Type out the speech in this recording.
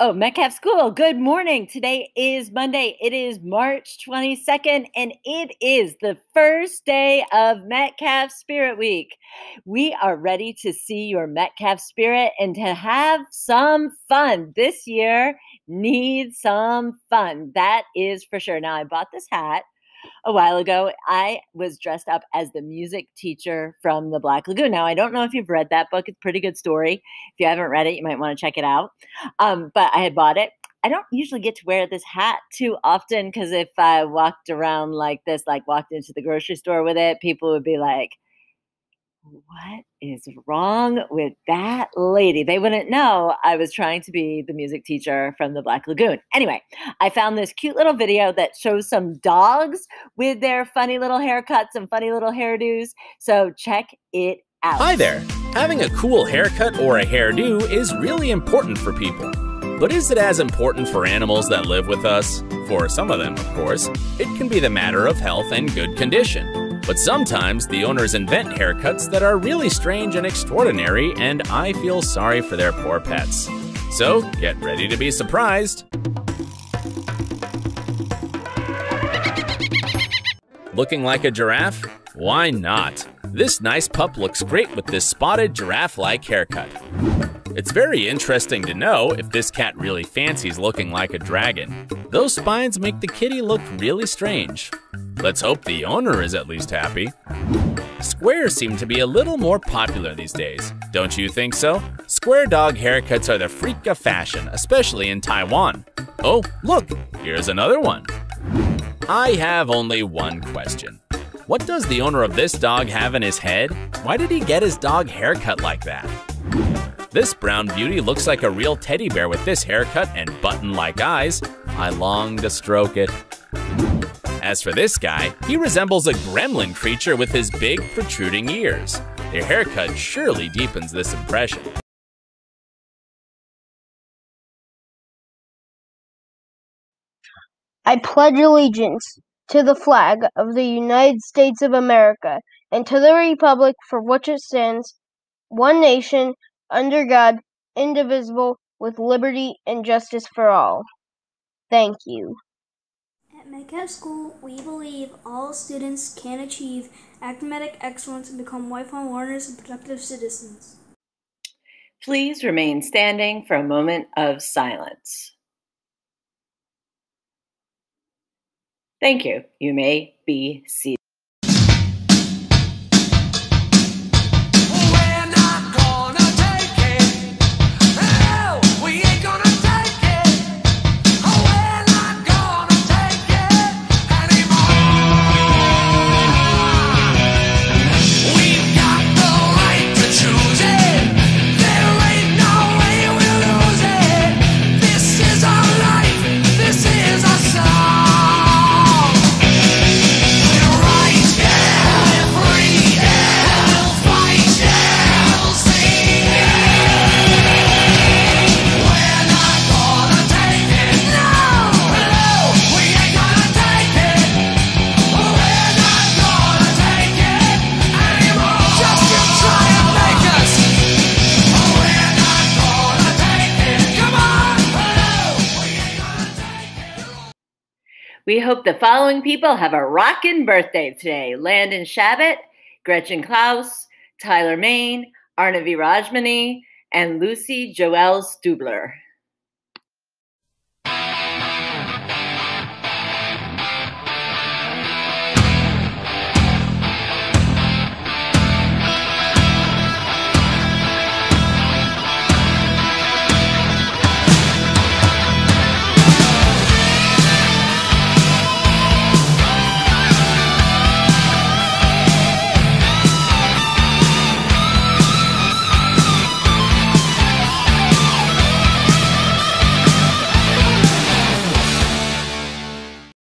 Oh, Metcalf School, good morning. Today is Monday. It is March 22nd, and it is the first day of Metcalf Spirit Week. We are ready to see your Metcalf spirit and to have some fun. This year needs some fun. That is for sure. Now, I bought this hat a while ago, I was dressed up as the music teacher from the Black Lagoon. Now, I don't know if you've read that book. It's a pretty good story. If you haven't read it, you might want to check it out. Um, but I had bought it. I don't usually get to wear this hat too often because if I walked around like this, like walked into the grocery store with it, people would be like, what is wrong with that lady? They wouldn't know I was trying to be the music teacher from the Black Lagoon. Anyway, I found this cute little video that shows some dogs with their funny little haircuts and funny little hairdos. So check it out. Hi there. Having a cool haircut or a hairdo is really important for people. But is it as important for animals that live with us? For some of them, of course, it can be the matter of health and good condition. But sometimes the owners invent haircuts that are really strange and extraordinary, and I feel sorry for their poor pets. So get ready to be surprised. Looking like a giraffe? Why not? This nice pup looks great with this spotted giraffe-like haircut. It's very interesting to know if this cat really fancies looking like a dragon. Those spines make the kitty look really strange. Let's hope the owner is at least happy. Squares seem to be a little more popular these days. Don't you think so? Square dog haircuts are the freak of fashion, especially in Taiwan. Oh, look, here's another one. I have only one question. What does the owner of this dog have in his head? Why did he get his dog haircut like that? This brown beauty looks like a real teddy bear with this haircut and button-like eyes. I long to stroke it. As for this guy, he resembles a gremlin creature with his big, protruding ears. Their haircut surely deepens this impression. I pledge allegiance to the flag of the United States of America and to the republic for which it stands, one nation, under God, indivisible, with liberty and justice for all. Thank you. At Metcalf School, we believe all students can achieve academic excellence and become lifelong learners and productive citizens. Please remain standing for a moment of silence. Thank you. You may be seated. We hope the following people have a rockin' birthday today. Landon Shabbat, Gretchen Klaus, Tyler Main, Arnavi Rajmani, and Lucy Joelle Stubler.